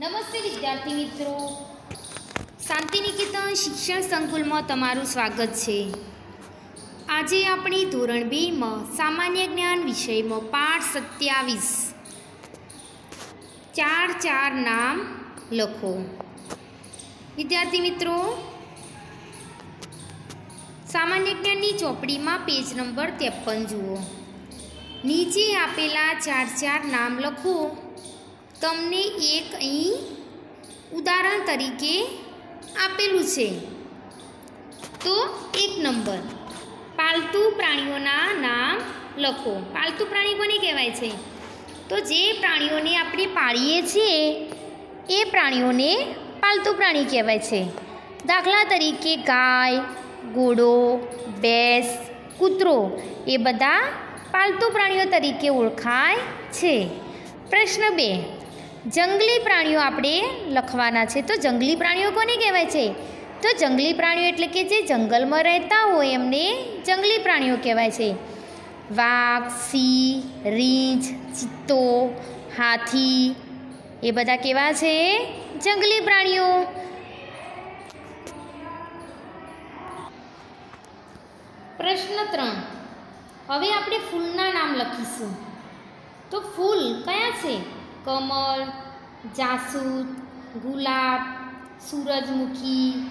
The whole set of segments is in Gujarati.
નમસ્તે વિદ્યાર્થી મિત્રો. શાંતિનિકેતન શિક્ષણ સંકુલમાં તમારું સ્વાગત છે. આજે આપણે ધોરણ બેમાં સામાન્ય જ્ઞાન વિષયમાં પાઠ સત્યાવીસ. ચાર ચાર નામ લખો. વિદ્યાર્થી મિત્રો, સામાન્ય જ્ઞાનની ચોપડીમાં પેજ નંબર ત્રેપન જુઓ. નીચે આપેલા ચાર ચાર નામ લખો. તમને એક અહીં ઉદાહરણ તરીકે આપેલું છે. તો એક નંબર. પાલતુ પ્રાણીઓના નામ લખો. પાલતુ પ્રાણી કોને કહેવાય છે? તો જે પ્રાણીઓને આપણે પાળીએ છીએ, એ પ્રાણીઓને પાલતુ પ્રાણી કહેવાય છે. દાખલા તરીકે ગાય, ઘોડો, ભેંસ, કૂતરો, એ બધા પાલતુ પ્રાણીઓ તરીકે ઓળખાય છે. પ્રશ્ન બે. જંગલી પ્રાણીઓ આપણે લખવાના છે. તો જંગલી પ્રાણીઓ કોને કહેવાય છે? તો જંગલી પ્રાણીઓ એટલે કે જે જંગલમાં રહેતા હોય એમને જંગલી પ્રાણીઓ કહેવાય છે. વાઘ, સિંહ, રીંછ, ચિત્તો, હાથી, એ બધા કેવા છે? જંગલી પ્રાણીઓ. પ્રશ્ન ત્રણ. હવે આપણે ફૂલના નામ લખીશું. તો ફૂલ કયા છે? કમળ, જાસૂદ, ગુલાબ, સૂરજમુખી,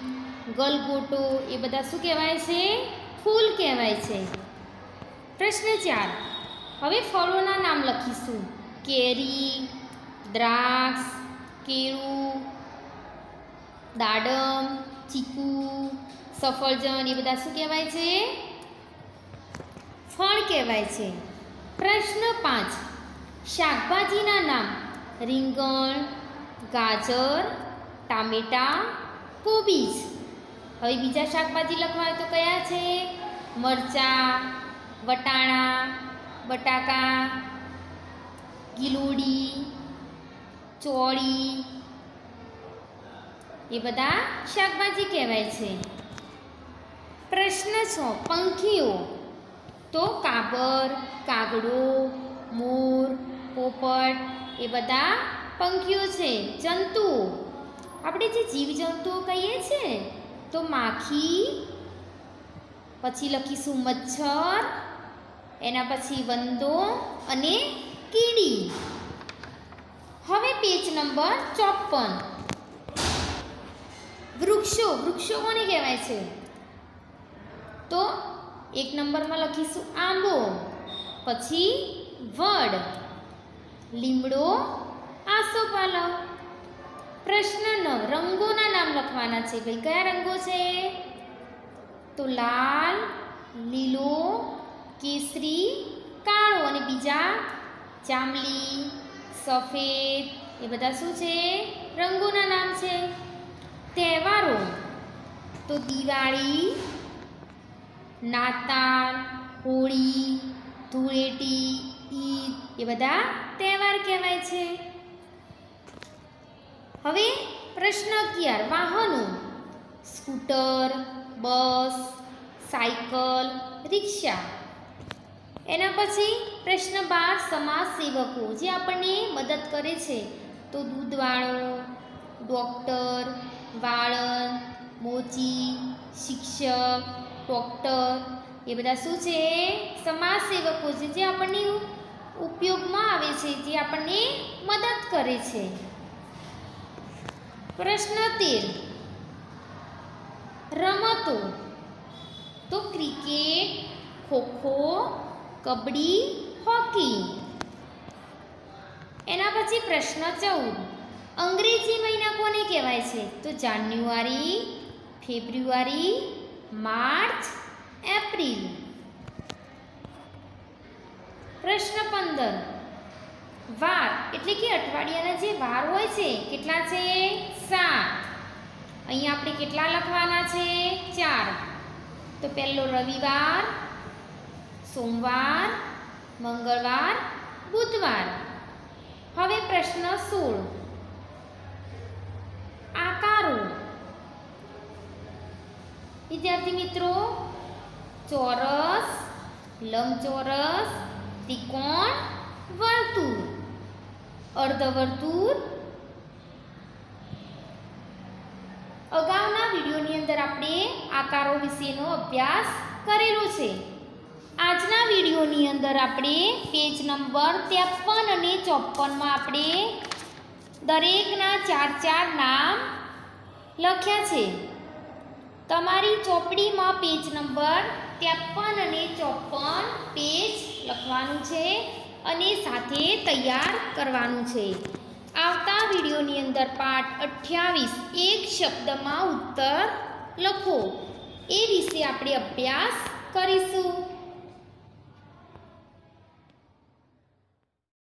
ગલગોટો એ બધા શું કહેવાય છે? ફૂલ કહેવાય છે. પ્રશ્ન ચાર. હવે ફળોના નામ લખીશું. કેરી, દ્રાક્ષ, કેળું, દાડમ, ચીકુ, સફરજન એ બધા શું કહેવાય છે? ફળ કહેવાય છે. પ્રશ્ન પાંચ. શાકભાજીના નામ રીંગણ, ગાજર, ટામેટા, કોબીજ. હવે બીજા શાકભાજી લખવા તો કયા છે? મરચાં, વટાણા, બટાકા, ગીલોડી, ચોળી. એ બધા શાકભાજી કહેવાય છે. પ્રશ્ન છો, પંખીઓ. તો કાબર, કાગડો, મોર, પોપટ એ બધા પંખીઓ છે જંતુઓ આપણે જે જીવજંતુઓ કહીએ છીએ તો માખી, પછી લખીશું મચ્છર, એના પછી વંદો અને કીડી. હવે પેજ નંબર ચોપન. વૃક્ષો વૃક્ષો કોને કહેવાય છે? તો એક નંબરમાં લખીશું આંબો, પછી વડ. લીમડો આસોપાલવ પ્રશ્ન ન રંગોના નામ લખવાના છે. ભાઈ કયા રંગો છે? તો લાલ, લીલો, કેસરી, કાળો અને બીજા જાંબલી, સફેદ, એ બધા શું છે? રંગોના નામ છે. તહેવારો. તો દિવાળી, નાતાલ, હોળી, ધૂળેટી, ઈદ, એ બધા તહેવાર કહેવાય છે. હવે પ્રશ્ન અગિયાર, વાહનો. સ્કૂટર, બસ, સાયકલ, રિક્ષા. એના પછી પ્રશ્ન બાર સમાજ સેવકો જે આપણને મદદ કરે છે. તો દૂધવાળો, ડૉક્ટર વાળન મોચી, શિક્ષક, ડૉક્ટર, એ બધા શું છે? સમાજ સેવકો છે, જે આપણને ઉપયોગમાં આવે છે, જે આપણને મદદ કરે છે. પ્રશ્ન તેર. રમતો. તો ક્રિકેટ, ખોખો, કબડ્ડી, હોકી. એના પછી પ્રશ્ન ચૌદ. અંગ્રેજી મહિના કોને કહેવાય છે? તો જાન્યુઆરી, ફેબ્રુઆરી, માર્ચ, એપ્રિલ. પ્રશ્ન પંદર. વાર, એટલે કે અઠવાડિયાના જે વાર હોય છે, કેટલા છે? સાત. અહીંયા આપણે કેટલા લખવાના છે? ચાર. તો પહેલો રવિવાર, સોમવાર, મંગળવાર, બુધવાર. હવે પ્રશ્ન સોળ. આકારો. વિદ્યાર્થી મિત્રો, ચોરસ, લંબચોરસ ત્રિકોણ વર્તુળ. અર્ધવર્તુળ. અગાઉના વિડીયોની અંદર આપણે આકારો વિશેનો અભ્યાસ કરેલો છે. આજના વિડીયોની અંદર આપણે પેજ નંબર ત્રેપન અને ચોપનમાં આપણે દરેકના ચાર ચાર નામ લખ્યા છે. તમારી ચોપડીમાં પેજ નંબર ત્રેપન અને ચોપન પેજ લખવાનું છે અને સાથે તૈયાર કરવાનું છે. આવતા વિડીયોની અંદર પાઠ અઠ્યાવીસ એક શબ્દમાં ઉત્તર લખો. એ વિશે આપણે અભ્યાસ કરીશું.